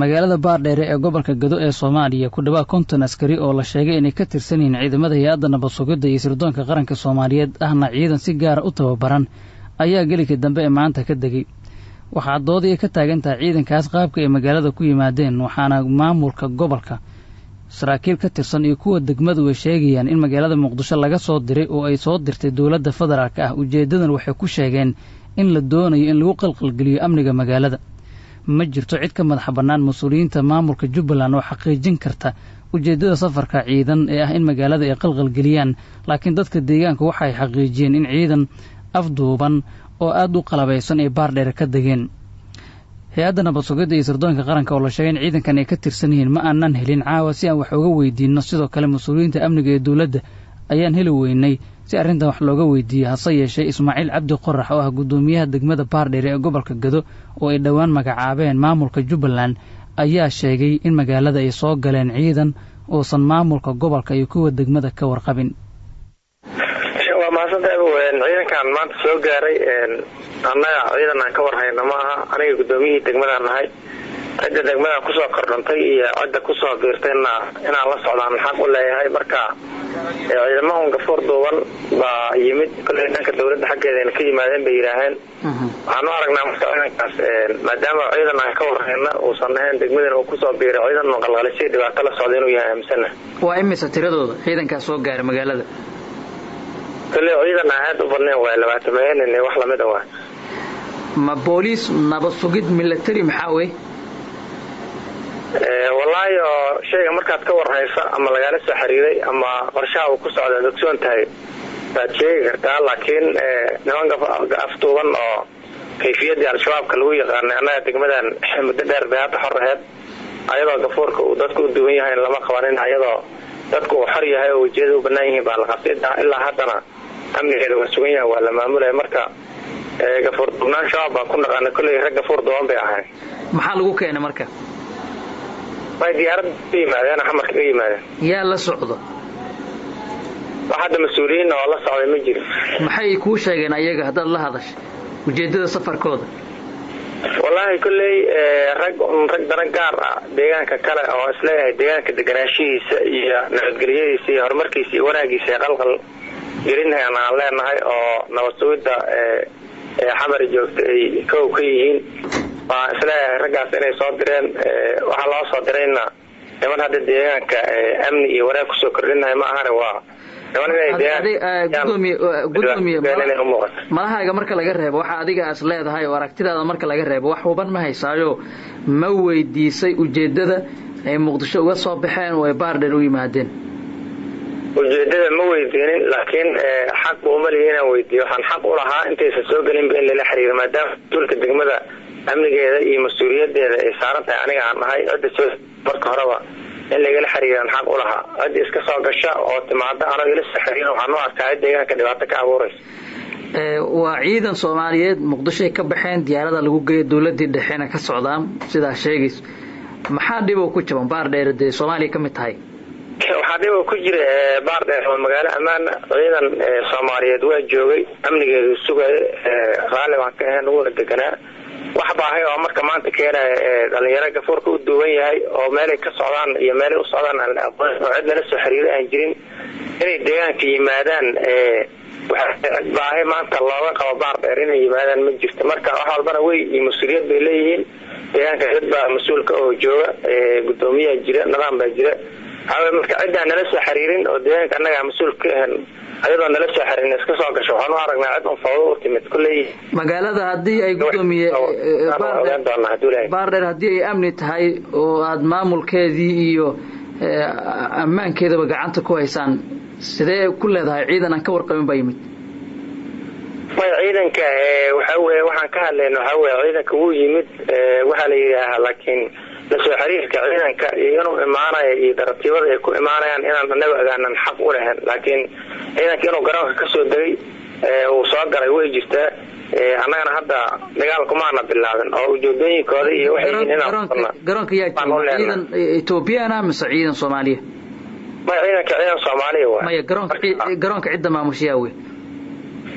magaalada baardheere ee gobolka gado ee soomaaliya ku dhawaad konton askari oo la sheegay inay ka tirsan yihiin ciidamada hay'adda nabad sugidda iyo sirdoonka qaranka soomaaliyeed ahna ciidan si gaara u tababaran ayaa gelikii dambe ee maanta ka degay. Waxaa doodii ka taagan tahay ciidankaas qaabka ay magaalada ku yimaadeen waxaana maamulka gobolka saraakiil ka tirsan iyo kuwa degmadu ay sheegayaan in magaalada muqdisho laga soo diray oo ay soo dirtay dowladda federaalk ah. Ujeeddadan waxay ku sheegeen in la doonayo in lagu qalqalgeliyo amniga magaalada ma jirto cid ka madaxa bannaan mas'uuliyiinta maamulka jubbaland oo xaqiijin karta ujeeddada safarka ciidan ee ah in magaalada ay qalqalgeliyaan laakiin dadka deegaanka waxa ay xaqiijiyeen in ciidan afduuban oo aada u qalabaysan ay baardheer ka degeen. Hay'adda nabad sugidda iyo sirdoonka qaranka oo la sheegay in ciidankan ay ka tirsan yihiin ma aanan helin caawa si aan wax uga weydiinno. Sidoo kale mas'uuliyiinta amniga ee dowladda ayaan heli weynay si arrintan wax looga weydiiyey hase yeeshee ismaaciil cabdi qorax oo ah guddoomiyaha degmada baardheere ee gobolka gado oo ay dhowaan magacaabeen maamulka jubbaland ayaa sheegay in magaalada ay soo galeen ciidan uusan maamulka gobolka iyo kuwa degmada ka warqabin. Waa mahadsantahay ciidankan maanta soo gaaray annaga ciidan aan ka warhayna ma aha aniga guddoomiyihii degmadaan nahay cidda degmadan ku soo kordhantay iyo cidda ku soo biirtayna inaan la socdaan xaq u leeyahay marka ciidamahun gafuur duuban baa yimid. Koley dhanka dowladda xaggeedana ka yimaadeen bay yidhaaheen waxaan u aragnaa marka ciidankaas maadaama ciidan aan ka warhayna uusan ahayn degmadan uu ku soo biiray ciidan maqalqalisay dhibaato la socda inuu yahay aaminsana waa imisa tiradooda ciidankaas soo gaaray magaalada? Kale ciidan aan aad u badnayn waa labaatameeyanin wax la mid a waa. Ma booliis nabad sugid military maxaa wey wallaahi oo shayga markaad ka warhaysa ama lagaala soo xiriiray ama qorshaha uu ku socda ad tahay baad sheegi kartaa laakiin niman afduuban oo kayfiyaddii al-shabaabka lagu yaqaanay annaga degmadan muddo dheer hadda xor ayadoo gafuurka uu dadku u duwan yahay lama qabanin ayadoo dadku uu xor yahay oo wejiyada u bannaan yihiin baa la qabtay ilaa haddana amnigeeda waa sugan yahay waa la maamulaya. Marka gafuur duubnaan shabaab baan ku naqaana kolley rag gafuur duuban bay ahayn maxaa lagu keenay marka way diyaaradda ka yimaadeen xamarka ka yimaadeen yaa la socdo. Wax hadda mas'uuliyiinna oo la socday ma jirin. Maxay kuu sheegeen ayaga haddaad la hadashay? Ujeeddada safarkooda. Wallaahi kolley rag rag dana gaar ah deegaanka kale oo is leeyahay deegaanka deganaanshihiisa iyo nabadgelyadiisa iyo horumarkiisa iyo wanaagiisa ee qalqal gelinhayan aan leenahay oo nabad sugidda xamar joogta ay kow ka yihiin waan is leeyahay raggaas inay soo direen waxaa loo soo dirayna niman hadda deegaanka amni iyo wanaag ku soo kordhinahay ma ahane waa malahaaga marka laga reebo waxa adiga as leedahay oo aragtidaada marka laga reebo wax huban ma haysaayo ma weydiisay ujeeddada ay muqdisho uga soo baxeen oo ay baardheer u yimaadeen? Ujeedada ma weydiinin laakiin xaq buumaliya inaan weydiiyo. Waxaan xaq u lahaa intaysan soo gelinba in lala xiriiro maadaama mas'uulka degmada amnigeeda iyo mas'uuliyadeeda ay saaran tahay aniga aan nahay cidda soo marka horeba in lagala xiriiraan xaq u lahaa. Cidda iska soo gasha oo timaada anaga ila soo xiriir waxaan u arkaa deegaanka dhibaato ka abuuraysa. Waa ciidan soomaaliyeed muqdishoay ka baxeen diyaarada lagu geeya dowladii dhexena ka socdaan sidaa sheegayso maxaa dhiboo ku jaban baardheer dee soomaaliya ka mid tahay. Waxaa dhiba ku jira baardheer waa magaalo ammaana ciidan soomaaliyeed waa joogay amnigeedu sugaya raalli baan ka ahayn laguna deganaa wax baahay oo marka maanta keenaya dhalinyaro gafuurka u duuban yahay oo meelay ka socdaan iyo meelay u socdaan aan la aqoon oo cid lala soo xiriiro aan jirin inay deegaanka yimaadaan cid baahay maanta looga qabo baardheer inay yimaadaan ma jirto. Marka wax walbana wey iyo mas'uuliyad bay leeyihiin. Deegaanka dad baa mas'uulka oo jooga guddoomiyaa jira nidaam baa jira. Waxaa marka ciddaan nala soo xiriirin oo deegaanka annagaa mas'uul ka ahan ayadoo nala soo xiriirin iska soo gasho. Waxaan u aragnaa cid un fawdo u timid kulley magaalada haddii ay guddoomiye baardheer haddii ay amni tahay oo aada maamulkeedii iyo ammaankeedaba gacanta ku haysaan sidee ku leedahay ciidan aan ka warqabin baa yimid. May ciidanka waxa weye waxaan ka hadlayna waxaa weye ciidanka wuu yimid waxaa la yidhaahaa laakiin la soo xiriirka ciidanka iyo inuu imaanaya iyo daratiibada ay ku imaanayaan inaan anaga ogaanan xaq u lahayn. Laakiin ciidanka inuu garoonka ka soo degay uu soo galay way jirtaa. Annagana hadda dagaalkumaana bilaabin oo ujeedooyinkooda iyo garoonka yaa jooga ciidan ethoobiyaana mise ciidan soomaaliya? Maya ciidanka ciidan soomaaliya waay. Maya garoonka garoonka cidda maamushayaa wey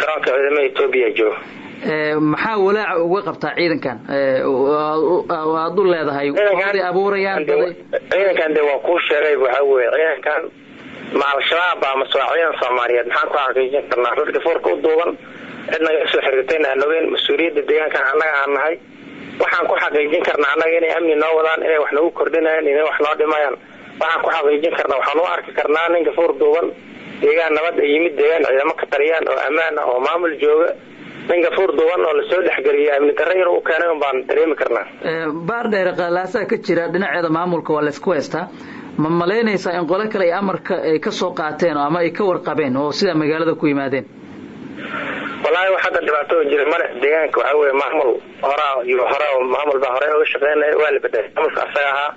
garoonka ciidamada etoobiya jooga maxaa walaaca uga qabtaa ciidankan? Aad u leedahay abuurayaan ciidankan de waa kuu sheegay waxaa weye ciidankan ma al-shabaab baa mase waa ciidan soomaaliyeed maxaan ku xaqiijin karnaa. Dadka foorka u duuban cid naga soo xiriirtayna aan ogeen mas'uuliyadda deegaankan annaga aan nahay. Waxaan ku xaqiijin karnaa annaga inay amni noo wadaan inay wax nagu kordhinayaan inay wax noo dhimayaan. Waxaan ku xaqiijin karnaa waxaan u arki karnaa ninka foor duuban deegaan nabad ay yimid deegaan ciidamo ka taliyaan oo ammaan ah oo maamul jooga ninka fuur duuban oo la soo dhexgeliya amni darra yar u keenay un baan dareemi karnaa. Baardheer qalaasaa ka jira. Dhinaceeda maamulka waa laysku haystaa ma malaynaysaa in qole kale ay amarka ay ka soo qaateen ama ay ka warqabeen oo sidaa magaalada ku yimaadeen? Wallaahi wax hadda dhibaato jira male deegaanka waxaa weye maamul horaa iyo hore maamul baa hore oga shaqeynaya waa la bedelay maamulka asaga ahaa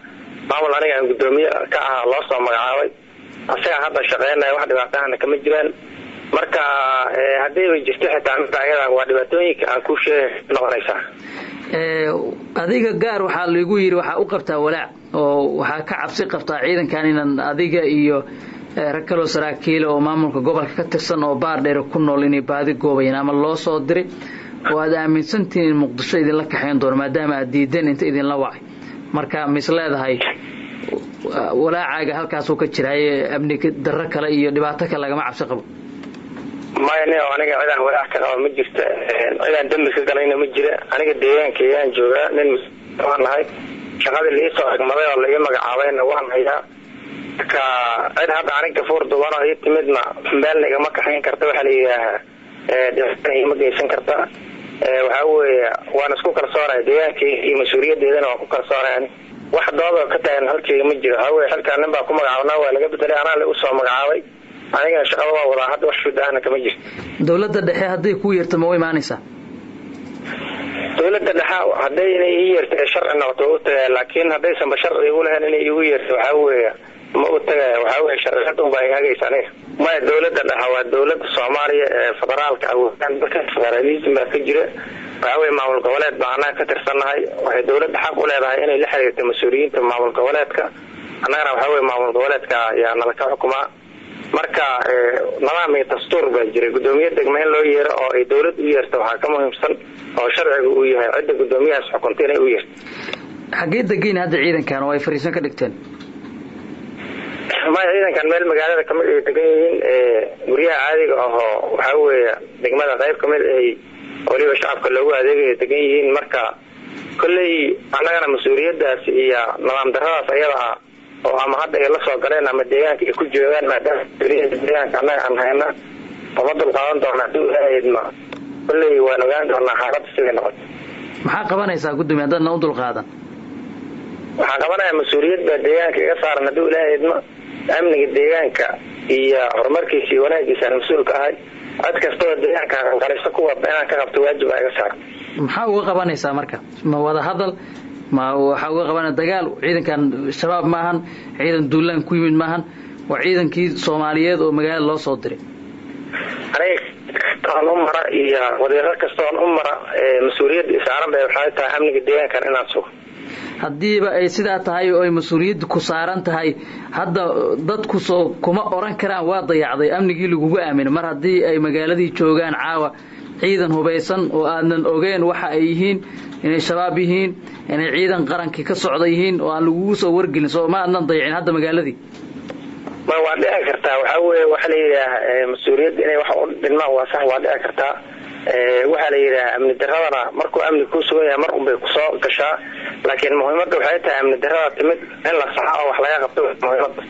maamul aniga aan guddoomiye ka ahaa loo soo magacaabay. Asagaa hadda shaqeynaya wax dhibaatahana kama jiraan marka haddiiba jirto xitaa ayada waa dhibaatooyinka aan ku sheegay noqonaysaa. Adiga gaar waxaa lagu yidhi waxaa u qabtaa walaac oo waxaa ka cabsi qabtaa ciidankan inan adiga iyo rag kaloo saraakiila oo maamulka gobolka ka tirsan oo baardheer ku nool inay baadi goobayeen ama loo soo diray oo aad aaminsantihiin in muqdisho idinla kaxayn doono maadaama aad diideen inta idinla wacay. Marka mis leedahay walaacaaga halkaasuu ka jiraye amni darro kale iyo dhibaato kale lagama cabsi qabo maya ni aniga cidaan walaac ka qaba ma jirta cidaan dambi ka galayna ma jira. Aniga deegaankayaan joogaa nin waan nahay. Shaqadii liisoo egmaday oo laii magacaabayna waan hayaa. Marka cid hadda aniga fuur duban oo ii timidna meelna igama kaxayn karta. Waxaa la yidhaahaa dhibaaana ima geysan karta. Waxaa weeye waan isku kalsoonaya deegaankayga iyo mas'uuliyadeedana waan ku kalsoonaya ani. Wax doodoo ka taagan halkeyga ma jiro. Waxaa weye xilkaan nin baa ku magacaabnaa waa laga bedelay. Anaa la u soo magacaabay anigana shaqada waa wadaa hadda wax shudahana kama jirto. Dawladda dhexe hadday kuu yeerto ma u imaanaysaa dawladda dhexe hadday inay ii yeerto ee sharci noqoto waa u tagaya laakiin haddaysanba sharci igu lahayn inay igu yeerto waxaa weeye ma u tagaya waxaa weye sharciyada unbaa ihagaysa aniga. Maya dawladda dhexe waa dawladda soomaaliya ee federaalka awoodaan dalka federalism baa ka jira. Waxaa weye maamul goboleed baa annaga ka tirsannahay. Waxay dawladda xaq u leedahay inay la xiriirto mas'uuliyiinta maamul goboleedka. Annagana waxaa weye maamul goboleedka ayaa nala ka xukumaa marka nidaam iyo dastuur baa jiray. Guddoomiye degma in loo yeero oo ay dawlad u yeerto waxaa ka muhiimsan oo sharciga uu yahay cidda guddoomiyahaas xukunta inay u yeerto. Xaggee degeyn hadda ciidankan oo ay fariisan ka dhigteen? Maya ciidankan meel magaalada ka mid ay degan yihiin guryaha caadiga ahoo waxaa weeye degmada qayb ka mid ay weliba shacabka loogu adeegaya degan yihiin. Marka kolley annagana mas'uuliyadaas iyo nidaam daradaas ayada ah oo ama hadda ay la soo galeen ama deegaanka ay ku joogaan maadaama deegaanka annaga aan hayna oma dulqaadan doona haddii ilaahydma kolley waan ogaan doonaa xaaladda siday noqoto maxaa qabanaysaa guddoomiye haddaadna u dulqaadan? Waxaan qabanayaa mas'uuliyadda deegaanka iga saaran haddii ilaahydma amniga deegaanka iyo horumarkiisa iyo wanaagiisa aan mas'uul ka ahay. Cid kastoo deegaanka qaliso ku wada inaan ka qabto waajib aa iga saaran maxaa uga qabanaysaa marka? Ma wada hadal ma waxaa uga qabanaya dagaal ciidankan shabaab maahan ciidan duulaan ku yimid maahan waa ciidankii soomaaliyeed oo magaalada loo soo diray. Aniga u mara iyo wadiiqo kastoon u mara mas'uuliyadda isaaran bay waxay tahay amniga deegaankan inaan sugo haddiiba ay sidaa tahay oo ay mas'uuliyadda ku saaran tahay hadda dadku soo kuma oran karaan waa dayacday amnigii lagugu aamino. Mar haddii ay magaaladii joogaan caawa ciidan hubaysan oo aadan ogeen waxa ay yihiin inay shabaab yihiin inay ciidan qarankii ka socda yihiin oo aan lagugu soo wargelin. Soo ma adnan dayacin hadda magaaladii. Ma waa dhici kartaa. Waxaa weye waxaa la yidhaaha mas'uuliyadda inay wax u dhinmaan waa sax waa dhici kartaa. Waxaa la yidhaha amni daradana markuu amni kuu sugan mar unbay ku soo gashaa. Laakiin muhiimadda waxay tahay amni darada timid in la saxa oo wax laga qabto muhiimadda